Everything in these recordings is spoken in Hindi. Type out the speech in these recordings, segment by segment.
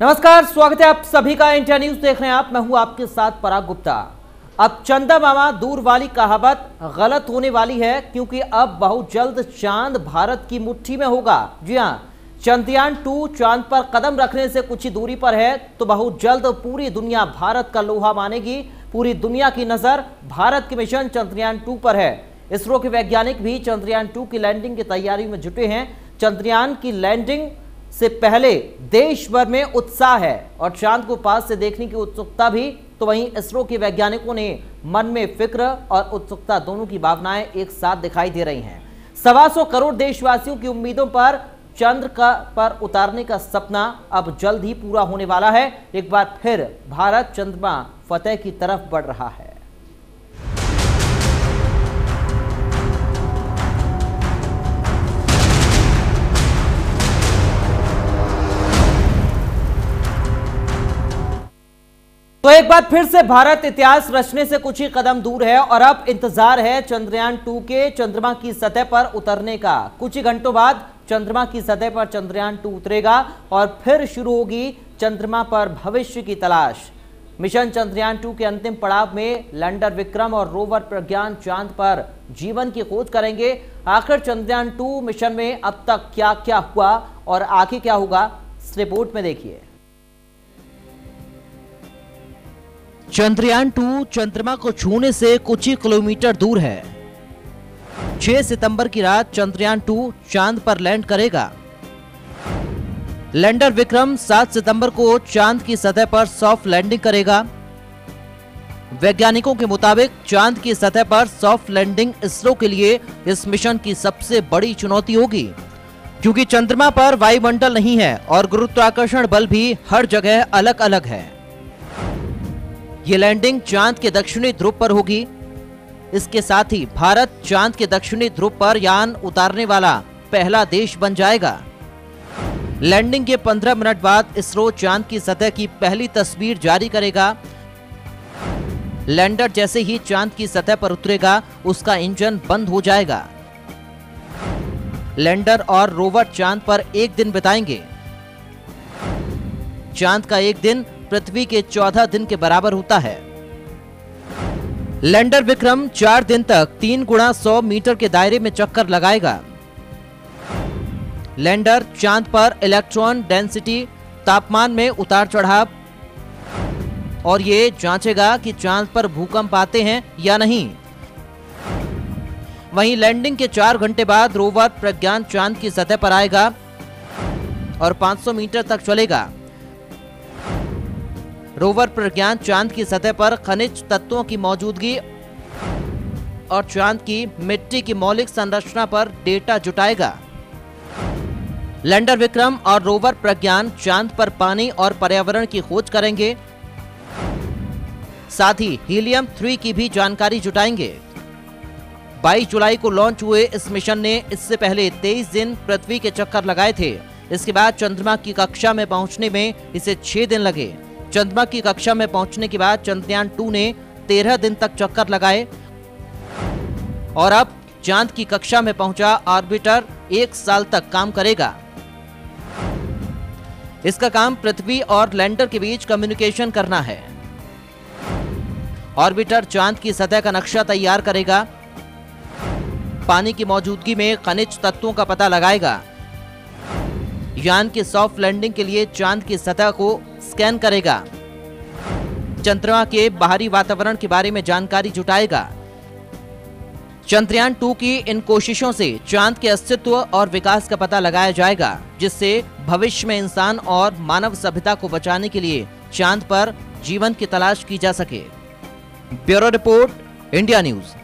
नमस्कार, स्वागत है आप सभी का इंडिया न्यूज़ देख रहे हैं आप। मैं हूँ आपके साथ पराग गुप्ता। अब चंदा मामा, दूर वाली कहावत, गलत होने वाली है, क्योंकि अब बहुत जल्द चाँद भारत की मुट्ठी में होगा। जी हाँ चंद्रयान टू चाँद पर कदम रखने से कुछ ही दूरी पर है तो बहुत जल्द पूरी दुनिया भारत का लोहा मानेगी। पूरी दुनिया की नज़र भारत के मिशन चंद्रयान टू पर है। इसरो के वैज्ञानिक भी चंद्रयान टू की लैंडिंग की तैयारी में जुटे हैं। चंद्रयान की लैंडिंग से पहले देश भर में उत्साह है और चाँद को पास से देखने की उत्सुकता भी तो वहीं इसरो के वैज्ञानिकों ने मन में फ़िक्र और उत्सुकता दोनों की भावनाएँ एक साथ दिखाई दे रही हैं। सवा सौ करोड़ देशवासियों की उम्मीदों पर चंद्र का, पर उतारने का सपना अब जल्द ही पूरा होने वाला है। एक बार फिर भारत चंद्रमा फतेह की तरफ़ बढ़ रहा है। तो एक बार फिर से भारत इतिहास रचने से कुछ ही कदम दूर है और अब इंतज़ार है चंद्रयान टू के चंद्रमा की सतह पर उतरने का। कुछ ही घंटों बाद चंद्रमा की सतह पर चंद्रयान टू उतरेगा और फिर शुरू होगी चंद्रमा पर भविष्य की तलाश। मिशन चंद्रयान टू के अंतिम पड़ाव में लैंडर विक्रम और रोवर प्रज्ञान चाँद पर जीवन की खोज करेंगे। आखिर चंद्रयान टू मिशन में अब तक क्या क्या हुआ और आगे क्या होगा? इस रिपोर्ट में देखिए। चंद्रयान टू चंद्रमा को छूने से कुछ ही किलोमीटर दूर है। 6 सितंबर की रात चंद्रयान टू चाँद पर लैंड करेगा। लैंडर विक्रम 7 सितंबर को चाँद की सतह पर सॉफ्ट लैंडिंग करेगा। वैज्ञानिकों के मुताबिक चाँद की सतह पर सॉफ्ट लैंडिंग इसरो के लिए इस मिशन की सबसे बड़ी चुनौती होगी, क्योंकि चंद्रमा पर वायुमंडल नहीं है और गुरुत्वाकर्षण बल भी हर जगह अलग अलग है। ये लैंडिंग चाँद के दक्षिणी ध्रुव पर होगी। इसके साथ ही भारत चाँद के दक्षिणी ध्रुव पर यान उतारने वाला पहला देश बन जाएगा। लैंडिंग के 15 मिनट बाद इसरो चाँद की सतह की पहली तस्वीर जारी करेगा। लैंडर जैसे ही चाँद की सतह पर उतरेगा, उसका इंजन बंद हो जाएगा। लैंडर और रोवर चाँद पर एक दिन बिताएँगे। चाँद का एक दिन पृथ्वी के चौदह दिन के बराबर होता है। लैंडर विक्रम चार दिन तक तीन गुणा सौ मीटर के दायरे में चक्कर लगाएगा। लैंडर चाँद पर इलेक्ट्रॉन डेंसिटी, तापमान में उतार चढ़ाव। और ये जांचेगा कि चाँद पर भूकंप आते हैं या नहीं। वहीं लैंडिंग के चार घंटे बाद रोवर प्रज्ञान चाँद की सतह पर आएगा और 500 मीटर तक चलेगा। रोवर प्रज्ञान चाँद की सतह पर खनिज तत्वों की मौजूदगी और चाँद की मिट्टी की मौलिक संरचना पर डेटा जुटाएगा। लैंडर विक्रम और रोवर प्रज्ञान चाँद पर पानी और पर्यावरण की खोज करेंगे। साथ ही हीलियम थ्री की भी जानकारी जुटाएँगे। 22 जुलाई को लॉन्च हुए इस मिशन ने इससे पहले 23 दिन पृथ्वी के चक्कर लगाए थे। इसके बाद चंद्रमा की कक्षा में पहुँचने में इसे 6 दिन लगे। चंद्रमा की कक्षा में पहुँचने के बाद चंद्रयान टू ने तेरह दिन तक चक्कर लगाए। और अब चाँद की कक्षा में पहुँचा ऑर्बिटर एक साल तक काम करेगा। इसका काम पृथ्वी और लैंडर के बीच कम्युनिकेशन करना है। ऑर्बिटर चाँद की सतह का नक्शा तैयार करेगा। पानी की मौजूदगी में खनिज तत्वों का पता लगाएगा। यान की सॉफ्ट लैंडिंग के लिए चाँद की सतह को स्कैन करेगा। चंद्रमा के बाहरी वातावरण के बारे में जानकारी जुटाएगा। चंद्रयान टू की इन कोशिशों से चाँद के अस्तित्व और विकास का पता लगाया जाएगा, जिससे भविष्य में इंसान और मानव सभ्यता को बचाने के लिए चाँद पर जीवन की तलाश की जा सके। Bureau report, India News.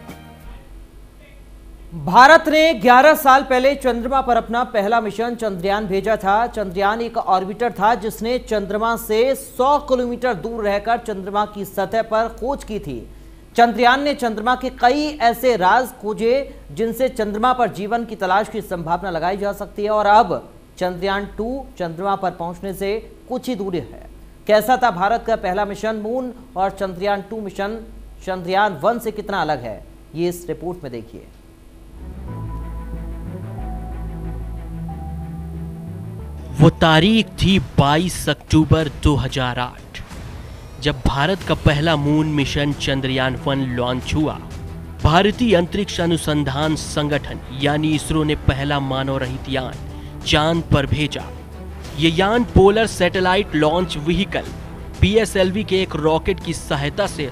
Bharat ने 11 साल पहले चंद्रमा पर अपना पहला मिशन चंद्रयान भेजा था। चंद्रयान एक ऑर्बिटर था जिसने चंद्रमा से 100 किलोमीटर दूर रहकर चंद्रमा की सतह पर खोज की थी। चंद्रयान ने चंद्रमा के कई ऐसे राज खोजे जिनसे चंद्रमा पर जीवन की तलाश की संभावना लगाई जा सकती है और अब चंद्रयान टू चंद्रमा पर पहुँचने से कुछ ही दूरी है। कैसा था भारत का पहला मिशन मून और Chandrayaan two mission? Chandrayaan one से कितना अलग है? ये इस रिपोर्ट में देखिए। वो तारीख थी 22 अक्टूबर 2008 जब भारत का पहला moon mission Chandrayaan one launch हुआ। भारतीय अंतरिक्ष अनुसंधान संगठन, यानी इसरो ने पहला मानव रहित यान, चाँद पर भेजा। ये यान polar satellite launch vehicle PSLV के एक रॉकेट की सहायता से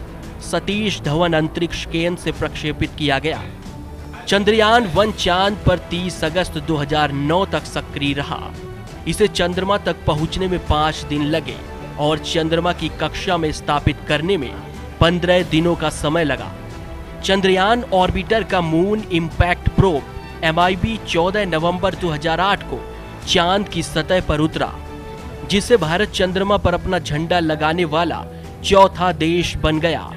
सतीश धवन अंतरिक्ष केंद्र से प्रक्षेपित किया गया। चंद्रयान वन चाँद पर 30 अगस्त 2009 तक सक्रिय रहा। इसे चंद्रमा तक पहुँचने में पाँच दिन लगे और चंद्रमा की कक्षा में स्थापित करने में पंद्रह दिनों का समय लगा। चंद्रयान ऑर्बिटर का moon impact probe M I 14 नवंबर 2008 को चाँद की सतह पर उतरा जिससे भारत चंद्रमा पर अपना झंडा लगाने वाला चौथा देश बन गया।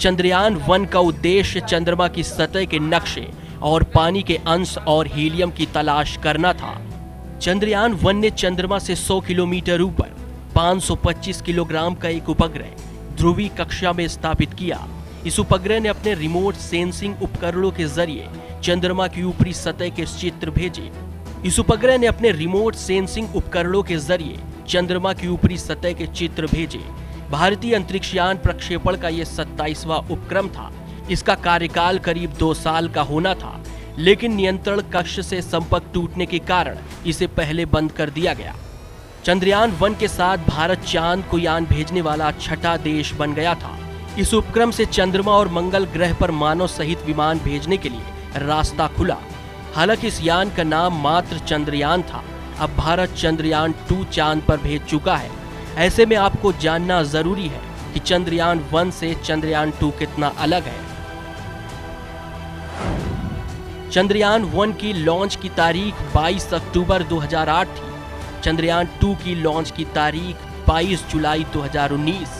चंद्रयान वन का उद्देश्य चंद्रमा की सतह के नक्शे और पानी के अंश और हीलियम की तलाश करना था। चंद्रयान वन ने चंद्रमा से 100 किलोमीटर ऊपर 525 किलोग्राम का एक उपग्रह ध्रुवी कक्षा में स्थापित किया। इस उपग्रह ने अपने रिमोट सेंसिंग उपकरणों के ज़रिए चंद्रमा की ऊपरी सतह के चित्र भेजे। इस उपग्रह ने अपने रिमोट सेंसिंग उपकरणों के ज़रिए चंद्रमा की ऊपरी सतह के चित्र भेजे। भारतीय अंतरिक्षयान प्रक्षेपण का यह सत्ताईसवां उपक्रम था। इसका कार्यकाल करीब दो साल का होना था। लेकिन नियंत्रण कक्ष से संपर्क टूटने के कारण इसे पहले बंद कर दिया गया। चंद्रयान वन के साथ भारत चाँद को यान भेजने वाला छठा देश बन गया था। इस उपक्रम से चंद्रमा और मंगल ग्रह पर मानव सहित विमान भेजने के लिए रास्ता खुला। हालाँकि इस यान का नाम मात्र चंद्रयान था। अब भारत चंद्रयान टू चाँद पर भेज चुका है। ऐसे में आपको जानना ज़रूरी है कि चंद्रयान वन से चंद्रयान टू कितना अलग है। चंद्रयान वन की लॉन्च की तारीख 22 अक्टूबर 2008 थी। चंद्रयान टू की लॉन्च की तारीख 22 जुलाई 2019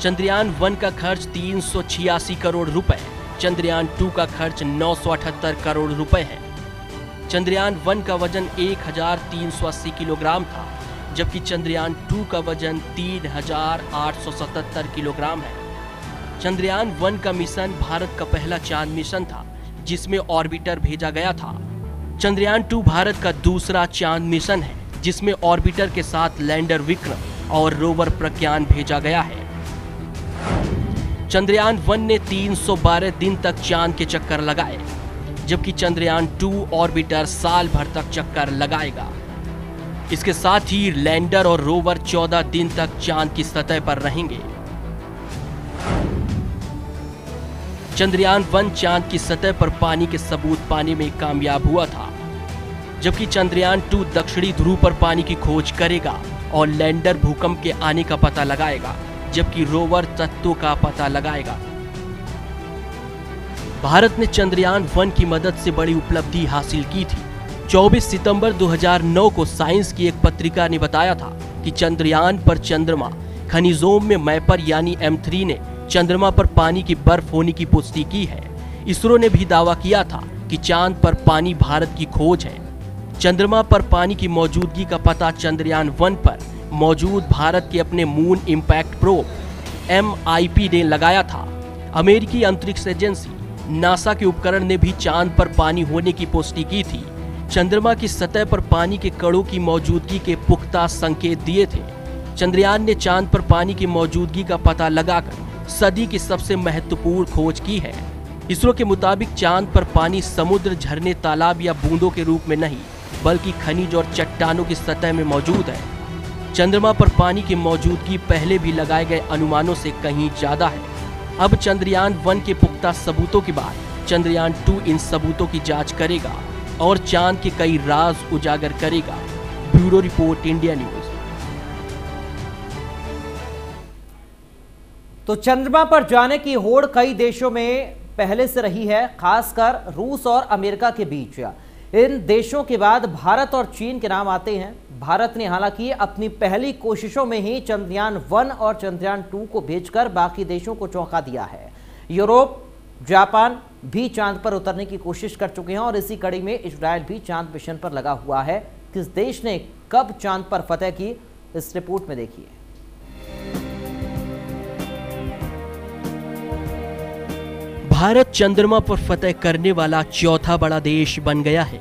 चंद्रयान वन का खर्च तीन सौ छियासी करोड़ रुपए चंद्रयान टू का खर्च 978 करोड़ रुपए है। चंद्रयान वन का वज़न 1380 किलोग्राम था, जबकि चंद्रयान टू का वज़न 3877 किलोग्राम है। चंद्रयान वन का मिशन भारत का पहला चाँद मिशन था जिसमें ऑर्बिटर भेजा गया था। चंद्रयान टू भारत का दूसरा चाँद मिशन है, जिसमें ऑर्बिटर के साथ लैंडर विक्रम और रोवर प्रज्ञान भेजा गया है। चंद्रयान वन ने 312 दिन तक चाँद के चक्कर लगाए, जबकि चंद्रयान टू ऑर्बिटर साल भर तक चक्कर लगाएगा। इसके साथ ही लैंडर और रोवर 14 दिन तक चाँद की सतह पर रहेंगे। चंद्रयान वन चाँद की सतह पर पानी के सबूत पाने में कामयाब हुआ था, जबकि चंद्रयान टू दक्षिणी ध्रुव पर पानी की खोज करेगा और लैंडर भूकंप के आने का पता लगाएगा, जबकि रोवर तत्वों का पता लगाएगा। भारत ने चंद्रयान वन की मदद से बड़ी उपलब्धि हासिल की थी। 24 सितंबर 2009 को साइंस की एक पत्रिका ने बताया था कि चंद्रयान पर चंद्रमा खनिजोम में मैपर यानी M3 ने चंद्रमा पर पानी की बर्फ़ होने की पुष्टि की है। इसरो ने भी दावा किया था कि चाँद पर पानी भारत की खोज है। चंद्रमा पर पानी की मौजूदगी का पता चंद्रयान वन पर मौजूद भारत के अपने मून इम्पैक्ट प्रोब एम ने लगाया था। अमेरिकी अंतरिक्ष एजेंसी नासा के उपकरण ने भी चाँद पर पानी होने की पुष्टि की थी। चंद्रमा की सतह पर पानी के कणों की मौजूदगी के पुख्ता संकेत दिए थे। चंद्रयान ने चाँद पर पानी की मौजूदगी का पता लगाकर सदी की सबसे महत्वपूर्ण खोज की है। इसरो के मुताबिक चाँद पर पानी समुद्र, झरने, तालाब या बूंदों के रूप में नहीं, बल्कि खनिज और चट्टानों की सतह में मौजूद है। चंद्रमा पर पानी की मौजूदगी पहले भी लगाए गए अनुमानों से कहीं ज़्यादा है। अब चंद्रयान वन के पुख्ता सबूतों के बाद चंद्रयान टू इन सबूतों की जाँच करेगा और चाँद के कई राज उजागर करेगा। Bureau report, India News. तो चंद्रमा पर जाने की होड़ कई देशों में पहले से रही है, खासकर रूस और अमेरिका के बीच। इन देशों के बाद भारत और चीन के नाम आते हैं। भारत ने हालाँकि अपनी पहली कोशिशों में ही चंद्रयान वन और चंद्रयान टू को भेजकर बाकी देशों को चौंका दिया है। यूरोप, जापान भी चाँद पर उतरने की कोशिश कर चुके हैं और इसी कड़ी में इसराइल भी चाँद मिशन पर लगा हुआ है। किस देश ने कब चाँद पर फतेह की, इस रिपोर्ट में देखिए। भारत चंद्रमा पर फतेह करने वाला चौथा बड़ा देश बन गया है।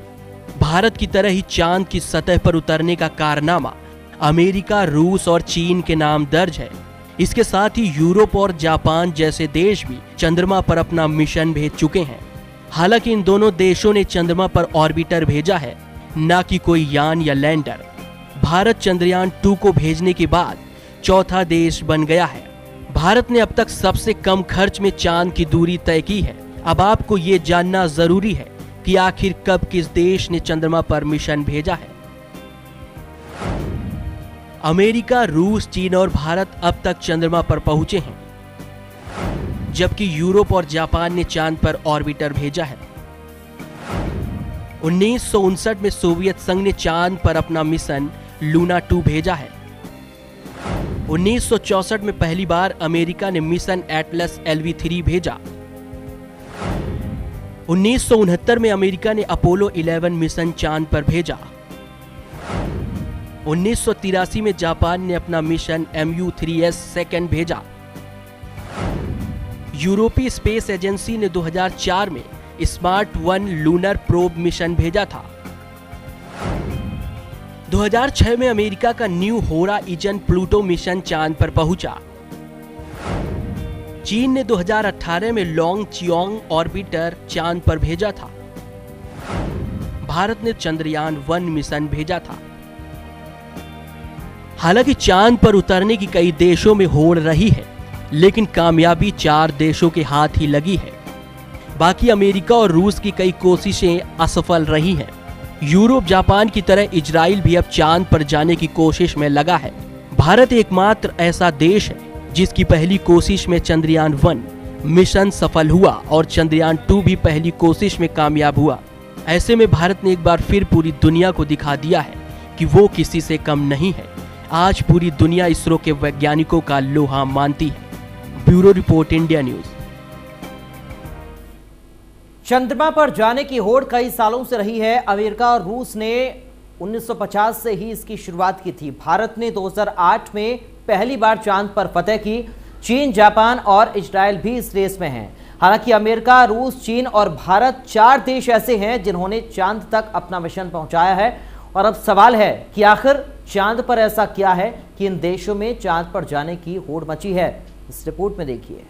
भारत की तरह ही चाँद की सतह पर उतरने का कारनामा अमेरिका, रूस और चीन के नाम दर्ज है। इसके साथ ही यूरोप और जापान जैसे देश भी चंद्रमा पर अपना मिशन भेज चुके हैं। हालाँकि इन दोनों देशों ने चंद्रमा पर ऑर्बिटर भेजा है, न कि कोई यान या लैंडर। भारत चंद्रयान टू को भेजने के बाद चौथा देश बन गया है। भारत ने अब तक सबसे कम खर्च में चाँद की दूरी तय की है। अब आपको ये जानना ज़रूरी है कि आखिर कब किस देश ने चंद्रमा पर मिशन भेजा है। अमेरिका, रूस, चीन और भारत अब तक चंद्रमा पर पहुँचे हैं, जबकि यूरोप और जापान ने चाँद पर ऑर्बिटर भेजा है। उन्नीस सौ उनसठ में सोवियत संघ ने चाँद पर अपना मिशन लूना टू भेजा है। 1964 में पहली बार अमेरिका ने मिशन एटलस एलवी थ्री भेजा। उन्नीस सौ उनहत्तर में अमेरिका ने अपोलो 11 मिशन चाँद पर भेजा। उन्नीस सौ तिरासी में जापान ने अपना mission M U three S second भेजा। यूरोपीय स्पेस एजेंसी ने 2004 में SMART one lunar probe mission भेजा था। 2006 में अमेरिका का न्यू होरा इजन प्लूटो मिशन चाँद पर पहुँचा। चीन ने 2018 में लॉन्ग चियोंग ऑर्बिटर चाँद पर भेजा था। भारत ने चंद्रयान वन मिशन भेजा था। हालाँकि चाँद पर उतरने की कई देशों में होड़ रही है, लेकिन कामयाबी चार देशों के हाथ ही लगी है। बाकी अमेरिका और रूस की कई कोशिशें असफल रही हैं। यूरोप, जापान की तरह इजराइल भी अब चाँद पर जाने की कोशिश में लगा है। भारत एकमात्र ऐसा देश है, जिसकी पहली कोशिश में चंद्रयान वन मिशन सफल हुआ और चंद्रयान टू भी पहली कोशिश में कामयाब हुआ। ऐसे में भारत ने एक बार फिर पूरी दुनिया को दिखा दिया है कि वो किसी से कम नहीं है। आज पूरी दुनिया इसरो के वैज्ञानिकों का लोहा मानती है। Bureau report, India News. चंद्रमा पर जाने की होड़ कई सालों से रही है। अमेरिका और रूस ने 1950 से ही इसकी शुरुआत की थी। भारत ने 2008 में पहली बार चाँद पर फतेह की। चीन, जापान और इजराइल भी इस रेस में हैं। हालाँकि अमेरिका, रूस, चीन और भारत चार देश ऐसे हैं जिन्होंने चाँद तक अपना मिशन पहुँचाया है। और अब सवाल है कि आखिर चाँद पर ऐसा क्या है कि इन देशों में चाँद पर जाने की होड़ मची है? इस रिपोर्ट में देखिए।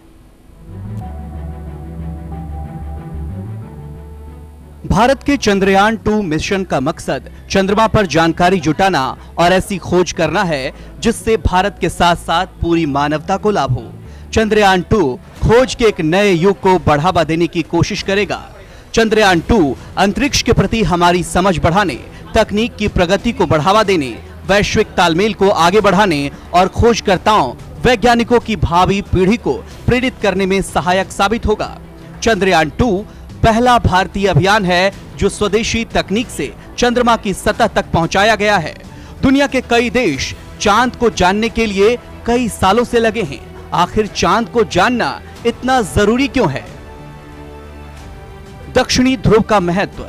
भारत के चंद्रयान टू मिशन का मकसद चंद्रमा पर जानकारी जुटाना और ऐसी खोज करना है, जिससे भारत के साथ साथ पूरी मानवता को लाभ हो। चंद्रयान टू खोज के एक नए युग को बढ़ावा देने की कोशिश करेगा। चंद्रयान टू अंतरिक्ष के प्रति हमारी समझ बढ़ाने, तकनीक की प्रगति को बढ़ावा देने, वैश्विक तालमेल को आगे बढ़ाने और खोजकर्ताओं, वैज्ञानिकों की भावी पीढ़ी को प्रेरित करने में सहायक साबित होगा। चंद्रयान टू पहला भारतीय अभियान है, जो स्वदेशी तकनीक से चंद्रमा की सतह तक पहुँचाया गया है। दुनिया के कई देश चाँद को जानने के लिए कई सालों से लगे हैं। आखिर चाँद को जानना इतना ज़रूरी क्यों है? दक्षिणी ध्रुव का महत्व।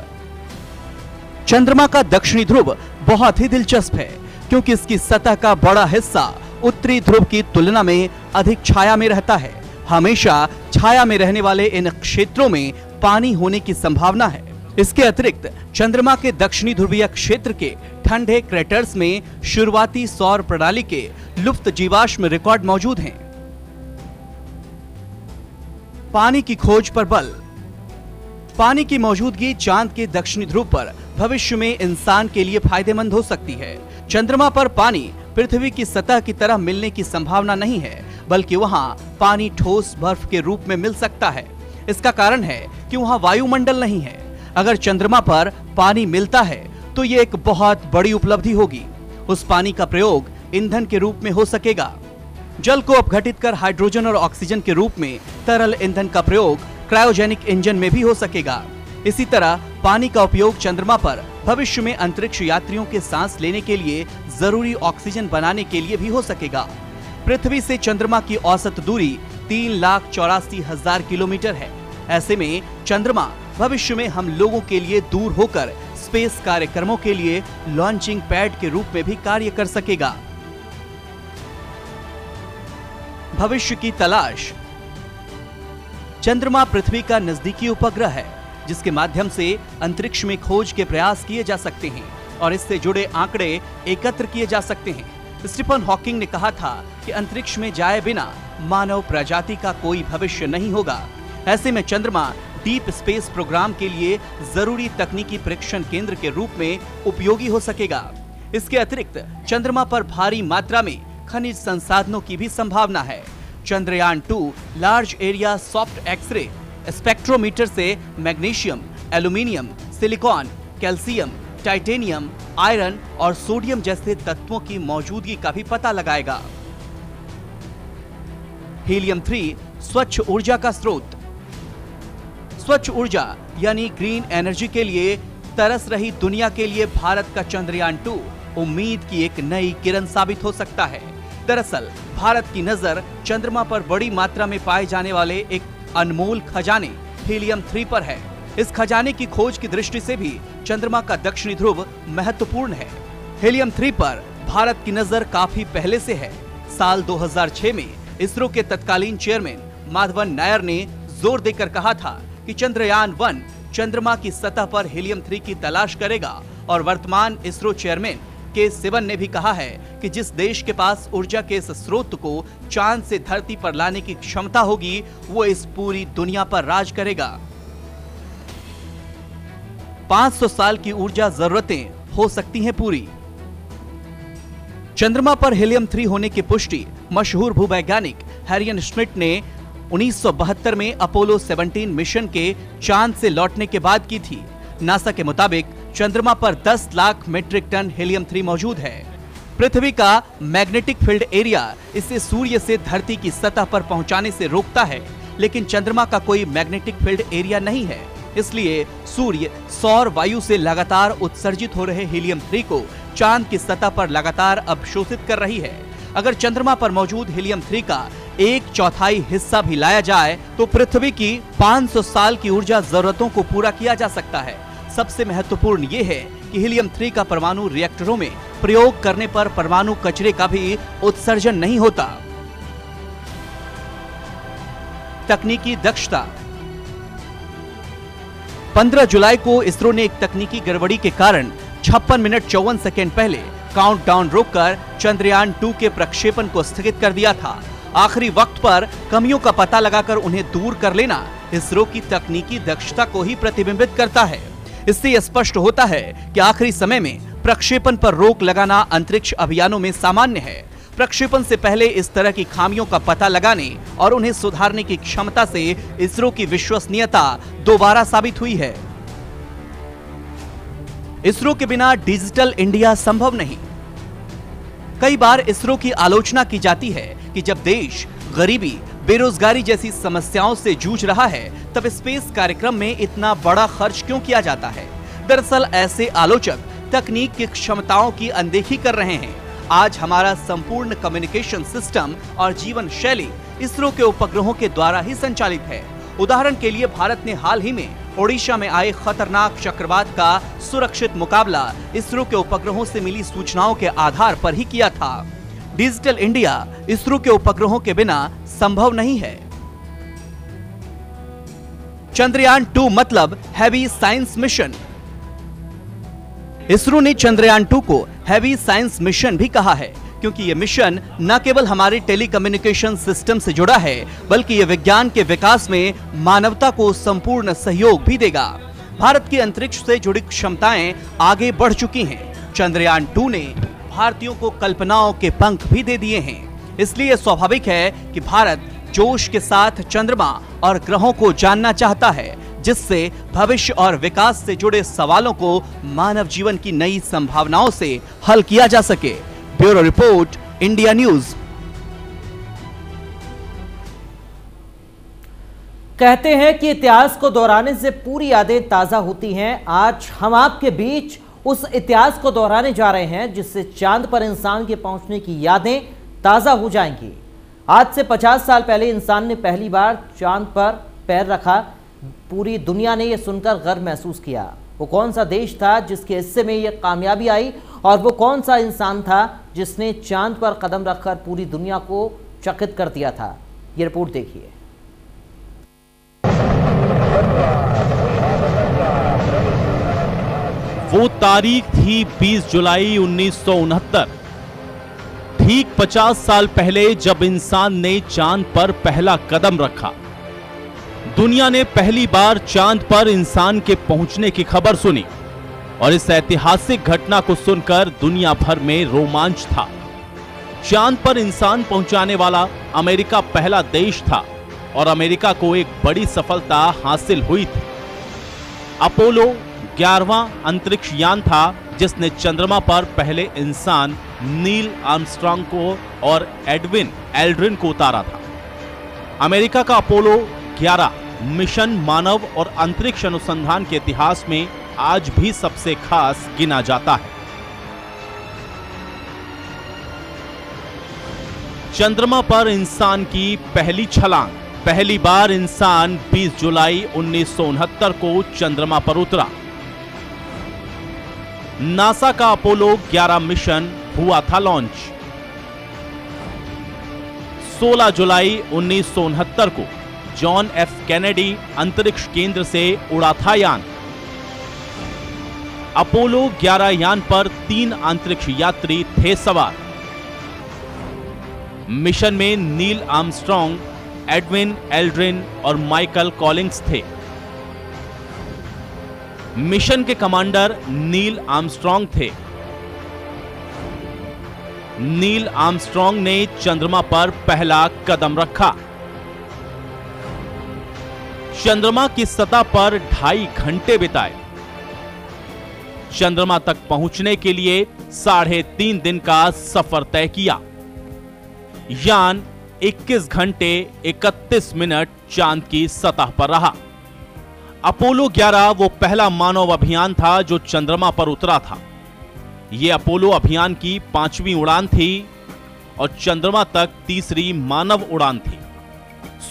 चंद्रमा का दक्षिणी ध्रुव बहुत ही दिलचस्प है, क्योंकि इसकी सतह का बड़ा हिस्सा उत्तरी ध्रुव की तुलना में अधिक छाया में रहता है। हमेशा छाया में रहने वाले इन क्षेत्रों में पानी होने की संभावना है। इसके अतिरिक्त, चंद्रमा के दक्षिणी ध्रुवीय क्षेत्र के ठंडे क्रेटर्स में शुरुआती सौर प्रणाली के लुप्त जीवाश्म रिकॉर्ड मौजूद हैं। पानी की खोज पर बल। पानी की मौजूदगी चाँद के दक्षिणी ध्रुव पर भविष्य में इंसान के लिए फ़ायदेमंद हो सकती है। चंद्रमा पर पानी पृथ्वी की सतह की तरह मिलने की संभावना नहीं है, बल्कि वहाँ पानी ठोस बर्फ़ के रूप में मिल सकता है। इसका कारण है कि वहाँ वायुमंडल नहीं है। अगर चंद्रमा पर पानी मिलता है तो ये एक बहुत बड़ी उपलब्धि होगी। उस पानी का प्रयोग ईंधन के रूप में हो सकेगा। जल को अपघटित कर हाइड्रोजन और ऑक्सीजन के रूप में तरल ईंधन का प्रयोग क्रायोजेनिक इंजन में भी हो सकेगा। इसी तरह पानी का उपयोग चंद्रमा पर भविष्य में अंतरिक्ष यात्रियों के सांस लेने के लिए ज़रूरी ऑक्सीजन बनाने के लिए भी हो सकेगा। पृथ्वी से चंद्रमा की औसत दूरी तीन लाख चौरासी हज़ार किलोमीटर है। ऐसे में चंद्रमा भविष्य में हम लोगों के लिए दूर होकर स्पेस कार्यक्रमों के लिए लॉन्चिंग पैड के रूप में भी कार्य कर सकेगा। भविष्य की तलाश। चंद्रमा पृथ्वी का नजदीकी उपग्रह है, जिसके माध्यम से अंतरिक्ष में खोज के प्रयास किए जा सकते हैं और इससे जुड़े आंकड़े एकत्र किए जा सकते हैं। स्टीफन हॉकिंग ने कहा था कि अंतरिक्ष में जाए बिना मानव प्रजाति का कोई भविष्य नहीं होगा। ऐसे में चंद्रमा डीप स्पेस प्रोग्राम के लिए ज़रूरी तकनीकी परीक्षण केंद्र के रूप में उपयोगी हो सकेगा। इसके अतिरिक्त चंद्रमा पर भारी मात्रा में खनिज संसाधनों की भी संभावना है। Chandrayaan two large area soft x-ray, spectrometer से magnesium, aluminium, silicon calcium titanium, iron और सोडियम जैसे तत्वों की मौजूदगी का भी पता लगाएगा। हीलियम थ्री, स्वच्छ ऊर्जा का स्रोत। स्वच्छ ऊर्जा, यानी ग्रीन एनर्जी के लिए तरस रही दुनिया के लिए भारत का चंद्रयान टू, उम्मीद की एक नई किरण साबित हो सकता है। दरअसल, भारत की नज़र चंद्रमा पर बड़ी मात्रा में पाए जाने वाले एक अनमोल खजाने हीलियम थ्री पर है। इस खजाने की खोज की दृष्टि से भी चंद्रमा का दक्षिणी ध्रुव महत्वपूर्ण है। हेलियम थ्री पर भारत की नज़र काफ़ी पहले से है। साल 2006 में इसरो के तत्कालीन चेयरमैन माधवन नायर ने ज़ोर देकर कहा था कि चंद्रयान वन चंद्रमा की सतह पर हेलियम थ्री की तलाश करेगा और वर्तमान इसरो चेयरमैन के सिवन ने भी कहा है कि जिस देश के पास ऊर्जा के इस स्रोत को चाँद से धरती पर लाने की क्षमता होगी, वो इस पूरी दुनिया पर राज करेगा। 500 साल की ऊर्जा जरूरतें हो सकती हैं पूरी। चंद्रमा पर हीलियम थ्री होने की पुष्टि, मशहूर भूवैज्ञानिक हैरियन स्मिट ने 1972 में अपोलो 17 मिशन के चाँद से लौटने के बाद की थी। नासा के मुताबिक, चंद्रमा पर 10 lakh metric ton helium three मौजूद है। पृथ्वी का मैग्नेटिक फ़ील्ड एरिया इसे सूर्य से धरती की सतह पर पहुँचाने से रोकता है, लेकिन चंद्रमा का कोई मैग्नेटिक फ़ील्ड एरिया नहीं है। इसलिए सूर्य, सौर वायु से लगातार उत्सर्जित हो रहे हीलियम थ्री को चाँद की सतह पर लगातार अवशोषित कर रही है। अगर चंद्रमा पर मौजूद हीलियम थ्री का एक चौथाई हिस्सा भी लाया जाए तो पृथ्वी की 500 साल की ऊर्जा जरूरतों को पूरा किया जा सकता है। सबसे महत्वपूर्ण ये है कि हीलियम थ्री का परमाणु रिएक्टरों में प्रयोग करने पर परमाणु कचरे का भी उत्सर्जन नहीं होता। तकनीकी दक्षता 15 जुलाई को इसरो ने एक तकनीकी गड़बड़ी के कारण छप्पन मिनट चौवन सेकेंड पहले काउंटडाउन रोककर चंद्रयान टू के प्रक्षेपण को स्थगित कर दिया था। आखिरी वक्त पर कमियों का पता लगाकर उन्हें दूर कर लेना इसरो की तकनीकी दक्षता को ही प्रतिबिंबित करता है। इससे स्पष्ट होता है कि आखिरी समय में प्रक्षेपण पर रोक लगाना अंतरिक्ष अभियानों में सामान्य है। प्रक्षेपण से पहले इस तरह की खामियों का पता लगाने और उन्हें सुधारने की क्षमता से इसरो की विश्वसनीयता दोबारा साबित हुई है। इसरो के बिना डिजिटल इंडिया संभव नहीं। कई बार इसरो की आलोचना की जाती है कि जब देश गरीबी, बेरोजगारी जैसी समस्याओं से जूझ रहा है, तब स्पेस कार्यक्रम में इतना बड़ा खर्च क्यों किया जाता है? दरअसल ऐसे आलोचक तकनीक की क्षमताओं की अनदेखी कर रहे हैं। आज हमारा संपूर्ण कम्युनिकेशन सिस्टम और जीवन शैली इसरो के उपग्रहों के द्वारा ही संचालित है। उदाहरण के लिए भारत ने हाल ही में ओडिशा में आए खतरनाक चक्रवात का सुरक्षित मुकाबला इसरो के उपग्रहों से मिली सूचनाओं के आधार पर ही किया था। डिजिटल इंडिया इसरो के उपग्रहों के बिना संभव नहीं है। चंद्रयान टू मतलब हैवी साइंस मिशन। इसरो ने चंद्रयान टू को हैवी साइंस मिशन भी कहा है, क्योंकि यह मिशन न केवल हमारे टेलीकम्युनिकेशन सिस्टम से जुड़ा है, बल्कि यह विज्ञान के विकास में मानवता को संपूर्ण सहयोग भी देगा। भारत की अंतरिक्ष से जुड़ी क्षमताएँ आगे बढ़ चुकी हैं। चंद्रयान टू ने भारतीयों को कल्पनाओं के पंख भी दे दिए हैं। इसलिए स्वाभाविक है कि भारत जोश के साथ चंद्रमा और ग्रहों को जानना चाहता है जिससे भविष्य और विकास से जुड़े सवालों को मानव जीवन की नई संभावनाओं से हल किया जा सके। Bureau report, India News. कहते हैं कि इतिहास को दोहराने से पूरी यादें ताज़ा होती हैं। आज हम आपके बीच उस इतिहास को दोहराने जा रहे हैं, जिससे चाँद पर इंसान के पहुँचने की यादें ताज़ा हो जाएँगी। आज से 50 साल पहले इंसान ने पहली बार चाँद पर पैर रखा। पूरी दुनिया ने यह सुनकर गर्व महसूस किया। वो कौन सा देश था जिसके हिस्से में यह कामयाबी आई और वो कौन सा इंसान था जिसने चाँद पर कदम रखकर पूरी दुनिया को चकित कर दिया था? ये रिपोर्ट देखिए। वो तारीख थी 20 जुलाई उन्नीस सौ उनहत्तर। ठीक 50 साल पहले जब इंसान ने चाँद पर पहला कदम रखा दुनिया ने पहली बार चाँद पर इंसान के पहुँचने की खबर सुनी और इस ऐतिहासिक घटना को सुनकर दुनिया भर में रोमांच था। चाँद पर इंसान पहुँचाने वाला अमेरिका पहला देश था और अमेरिका को एक बड़ी सफलता हासिल हुई थी। अपोलो ग्यारहवां अंतरिक्ष यान था, जिसने चंद्रमा पर पहले इंसान नील आर्मस्ट्रांग को और एडविन एल्ड्रिन को उतारा था। अमेरिका का अपोलो 11 मिशन मानव और अंतरिक्ष अनुसंधान के इतिहास में आज भी सबसे खास गिना जाता है। चंद्रमा पर इंसान की पहली छलांग। पहली बार इंसान 20 जुलाई उन्नीस सौ उनहत्तर को चंद्रमा पर उतरा। नासा का अपोलो 11 मिशन हुआ था लॉन्च 16 जुलाई उन्नीस सौ उनहत्तर को जॉन एफ़ कैनेडी अंतरिक्ष केंद्र से उड़ा था यान। अपोलो 11 यान पर तीन अंतरिक्ष यात्री थे सवार। मिशन में नील आर्मस्ट्रॉन्ग एडविन एल्ड्रिन और माइकल कॉलिंग्स थे। मिशन के कमांडर नील आर्मस्ट्रॉन्ग थे। नील आर्मस्ट्रॉन्ग ने चंद्रमा पर पहला कदम रखा। चंद्रमा की सतह पर ढाई घंटे बिताए। चंद्रमा तक पहुँचने के लिए साढ़े तीन दिन का सफ़र तय किया। यान 21 घंटे 31 मिनट चाँद की सतह पर रहा। अपोलो 11 वो पहला मानव अभियान था जो चंद्रमा पर उतरा था। यह अपोलो अभियान की पांचवी उड़ान थी और चंद्रमा तक तीसरी मानव उड़ान थी।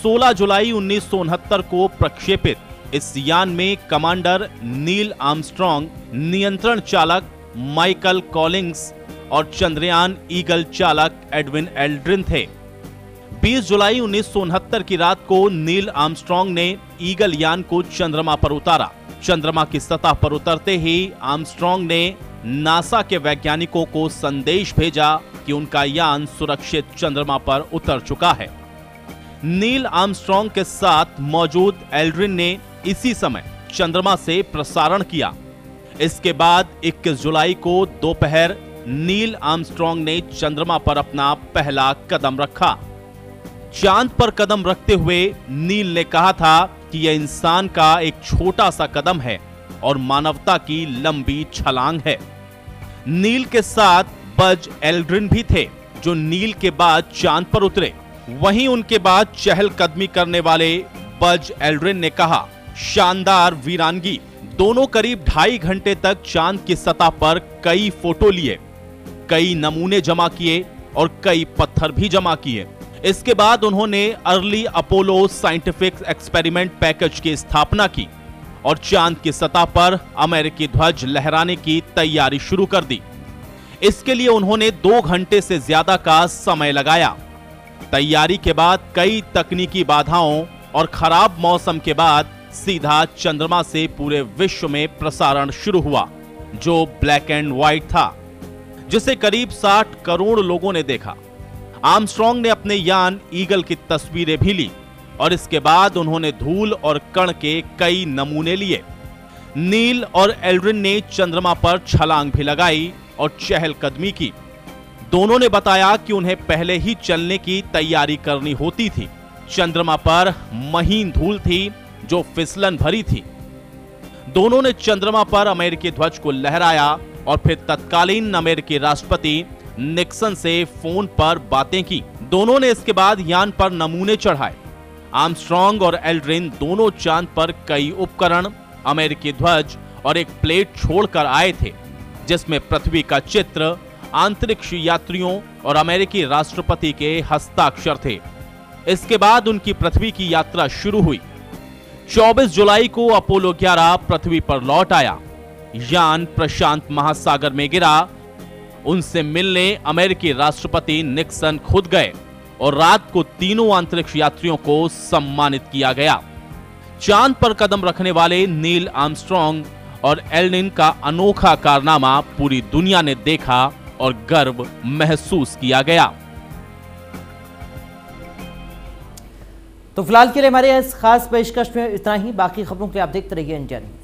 16 जुलाई उन्नीस सौ उनहत्तर को प्रक्षेपित। इस यान में कमांडर नील आर्मस्ट्रॉन्ग नियंत्रण चालक माइकल कॉलिंग्स और चंद्रयान ईगल चालक एडविन एल्ड्रिन थे। 20 जुलाई उन्नीस की रात को नील आर्मस्ट्रॉन्ग ने ईगल यान को चंद्रमा पर उतारा। चंद्रमा की सतह पर उतरते ही आर्मस्ट्रॉन्ग ने नासा के वैज्ञानिकों को संदेश भेजा कि उनका यान सुरक्षित चंद्रमा पर उतर चुका है। नील आर्मस्ट्रॉन्ग के साथ मौजूद एल्ड्रिन ने इसी समय चंद्रमा से प्रसारण किया। इसके बाद 21 जुलाई को दोपहर नील आर्मस्ट्रॉन्ग ने चंद्रमा पर अपना पहला कदम रखा। चाँद पर कदम रखते हुए नील ने कहा था कि यह इंसान का एक छोटा सा कदम है और मानवता की लंबी छलांग है। नील के साथ बज एल्ड्रिन भी थे, जो नील के बाद चाँद पर उतरे। वहीं उनके बाद चहलकदमी करने वाले बज एल्ड्रिन ने कहा, शानदार वीरानगी दोनों करीब ढाई घंटे तक चाँद की सतह पर कई फ़ोटो लिए, कई नमूने जमा किए और कई पत्थर भी जमा किए। इसके बाद उन्होंने early Apollo scientific experiment package की स्थापना की और चाँद की सतह पर अमेरिकी ध्वज लहराने की तैयारी शुरू कर दी। इसके लिए उन्होंने दो घंटे से ज़्यादा का समय लगाया। तैयारी के बाद कई तकनीकी बाधाओं और खराब मौसम के बाद सीधा चंद्रमा से पूरे विश्व में प्रसारण शुरू हुआ, जो ब्लैक एंड व्हाइट था, जिसे करीब 60 करोड़ लोगों ने देखा। आर्मस्ट्रॉन्ग ने अपने यान ईगल की तस्वीरें भी ली और इसके बाद उन्होंने धूल और कण के कई नमूने लिए। नील और एल्ड्रिन ने चंद्रमा पर छलांग भी लगाई और चहलकदमी की। दोनों ने बताया कि उन्हें पहले ही चलने की तैयारी करनी होती थी। चंद्रमा पर महीन धूल थी, जो फिसलन भरी थी। दोनों ने चंद्रमा पर अमेरिकी ध्वज को लहराया और फिर तत्कालीन अमेरिकी राष्ट्रपति निक्सन से फ़ोन पर बातें की। दोनों ने इसके बाद यान पर नमूने चढ़ाए। आर्मस्ट्रॉन्ग और एल्ड्रिन दोनों चाँद पर कई उपकरण, अमेरिकी ध्वज और एक प्लेट छोड़कर आए थे, जिसमें पृथ्वी का चित्र आंतरिक्ष यात्रियों और अमेरिकी राष्ट्रपति के हस्ताक्षर थे। इसके बाद उनकी पृथ्वी की यात्रा शुरू हुई। 24 जुलाई को अपोलो 11 पृथ्वी पर लौट आया। यान प्रशांत महासागर में गिरा। उनसे मिलने अमेरिकी राष्ट्रपति निक्सन खुद गए और रात को तीनों अंतरिक्ष यात्रियों को सम्मानित किया गया। चाँद पर कदम रखने वाले नील आर्मस्ट्रॉन्ग और एलनिन का अनोखा कारनामा पूरी दुनिया ने देखा और गर्व महसूस किया गया। तो फ़िलहाल के लिए हमारे इस खास पेशकश में इतना ही। बाकी खबरों के लिए आप देखते रहिए न्यूज़।